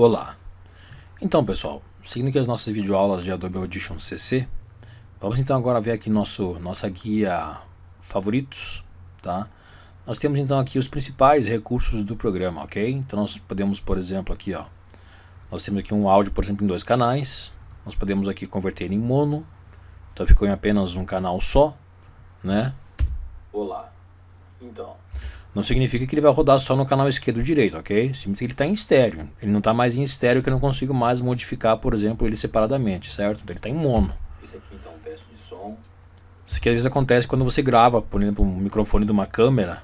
Olá! Então pessoal, seguindo aqui as nossas videoaulas de Adobe Audition CC, vamos então agora ver aqui nosso, nossa guia favoritos, tá? Nós temos então aqui os principais recursos do programa, ok? Então nós podemos, por exemplo, aqui ó, nós temos aqui um áudio, por exemplo, em dois canais, nós podemos aqui converter em mono, então ficou em apenas um canal só, né? Olá! Então não significa que ele vai rodar só no canal esquerdo ou direito, ok? Significa que ele está em estéreo. Ele não está mais em estéreo que eu não consigo mais modificar, por exemplo, ele separadamente, certo? Ele está em mono. Esse aqui então é um teste de som. Isso aqui às vezes acontece quando você grava, por exemplo, um microfone de uma câmera,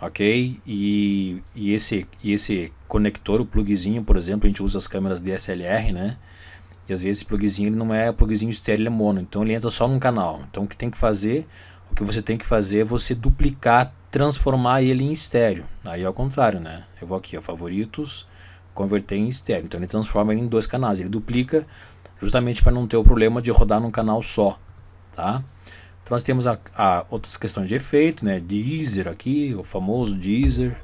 ok? E, e, esse, e esse conector, o plugzinho, por exemplo, a gente usa as câmeras DSLR, né? E às vezes esse plugzinho ele não é plugzinho estéreo, ele é mono. Então ele entra só num canal. Então o que tem que fazer, o que você tem que fazer é você duplicar transformar ele em estéreo. Aí ao contrário, né? Eu vou aqui, ó, favoritos, converter em estéreo. Então ele transforma ele em dois canais, ele duplica justamente para não ter o problema de rodar num canal só, tá? Então nós temos a, a outras questões de efeito, né? Deezer aqui, o famoso Deezer.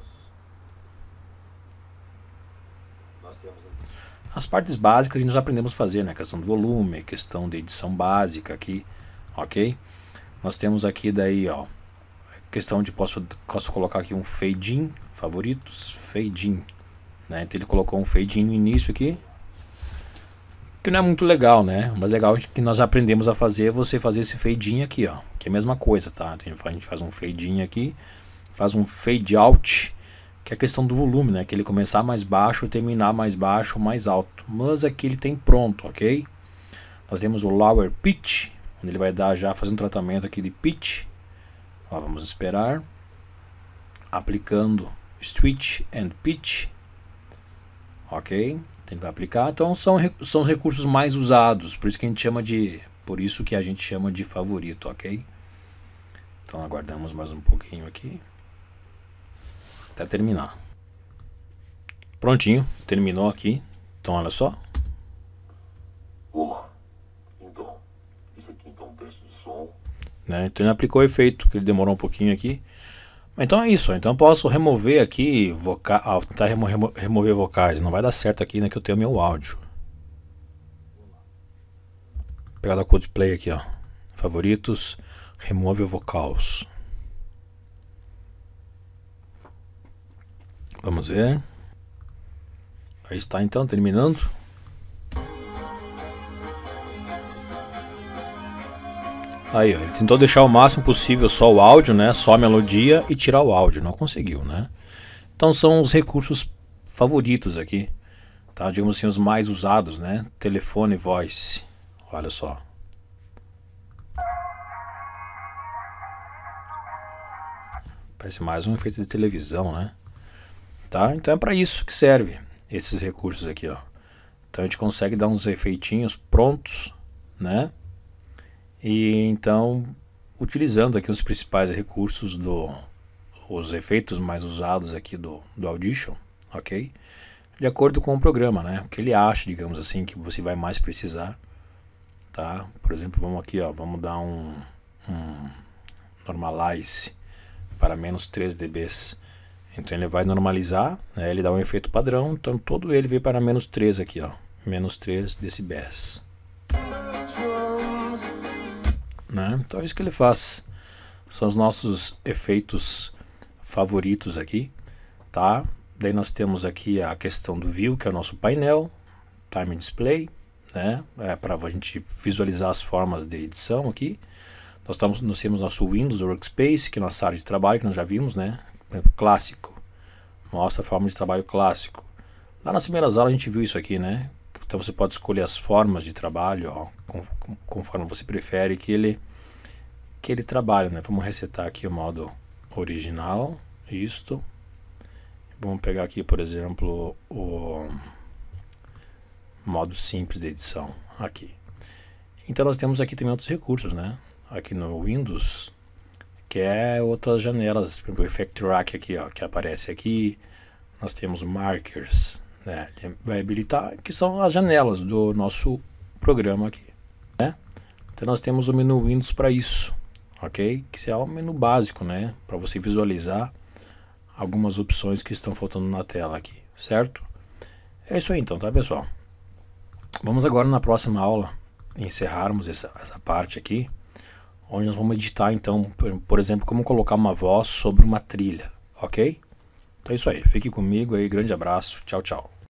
As partes básicas que nós aprendemos a fazer, né? A questão do volume, questão de edição básica aqui, ok? Nós temos aqui daí, ó, questão de posso, posso colocar aqui um fade in, favoritos, fade in. Né? Então ele colocou um fade in no início aqui. Que não é muito legal, né? Mas legal que nós aprendemos a fazer é você fazer esse fade in aqui, ó. Que é a mesma coisa, tá? Então, a gente faz um fade in aqui, faz um fade out, que é a questão do volume, né? Que ele começar mais baixo, terminar mais baixo, mais alto. Mas aqui ele tem pronto, ok? Nós temos o lower pitch, onde ele vai dar já fazendo um tratamento aqui de pitch Ó, vamos esperar. Aplicando switch and pitch. Ok. Ele vai aplicar. Então são, são os recursos mais usados. Por isso que a gente chama de. Por isso que a gente chama de favorito, ok? Então aguardamos mais um pouquinho aqui. Até terminar. Prontinho, terminou aqui. Então olha só. Olá. Então, aqui então teste de som né? Então ele aplicou o efeito, que ele demorou um pouquinho aqui. Então é isso, então eu posso remover aqui, voca ah, tentar remo remo remover vocais, não vai dar certo aqui né, que eu tenho meu áudio. Vou pegar da Codeplay aqui, ó. Favoritos, remove vocals. Vamos ver. Aí está então, terminando. Aí, ó, ele tentou deixar o máximo possível só o áudio, né? Só a melodia e tirar o áudio. Não conseguiu, né? Então são os recursos favoritos aqui. Tá? Digamos assim, os mais usados, né? Telefone voice. Olha só. Parece mais um efeito de televisão, né? Tá? Então é para isso que serve esses recursos aqui, ó. Então a gente consegue dar uns efeitinhos prontos, né? E então, utilizando aqui os principais recursos do os efeitos mais usados aqui do, do Audition, ok? De acordo com o programa, né? O que ele acha, digamos assim, que você vai mais precisar, tá? Por exemplo, vamos aqui, ó, vamos dar um, um normalize para menos 3 dB. Então ele vai normalizar, né? ele dá um efeito padrão, então todo ele veio para menos 3 aqui, ó, menos 3 decibéis. Né? Então é isso que ele faz. São os nossos efeitos favoritos aqui, tá? Daí nós temos aqui a questão do view, que é o nosso painel, time display, né? É para a gente visualizar as formas de edição aqui. Nós, estamos, nós temos nosso Windows Workspace, que é nossa área de trabalho, que nós já vimos, né? Clássico. Mostra a forma de trabalho clássico. Lá nas primeiras aulas a gente viu isso aqui, né? Então você pode escolher as formas de trabalho, ó, com, com, conforme você prefere que ele que ele trabalhe, né? Vamos resetar aqui o modo original, isto. Vamos pegar aqui, por exemplo, o modo simples de edição aqui. Então nós temos aqui também outros recursos, né? Aqui no Windows, que é outras janelas, por exemplo, o Effect Rack aqui, ó, que aparece aqui. Nós temos markers, né, vai habilitar, que são as janelas do nosso programa aqui. Né? Então nós temos o menu Windows para isso, ok? Que é o menu básico, né, para você visualizar algumas opções que estão faltando na tela aqui, certo? É isso aí então, tá pessoal? Vamos agora na próxima aula encerrarmos essa, essa parte aqui, onde nós vamos editar então, por, por exemplo, como colocar uma voz sobre uma trilha, ok? Então é isso aí, fique comigo aí, grande abraço, tchau, tchau.